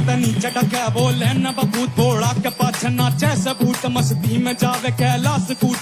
गर्दनी चटके बोले न बबूत घोड़ा के पाछ नाचे, सबूत मस्ती में जावे, कैलाश कूट